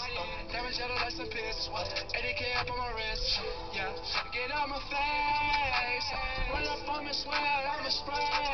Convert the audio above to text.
Um, diamond shadow, that's some piss. 80k up on my wrist. Yeah, get out my face. Run up on me, sweat, I'm a spray.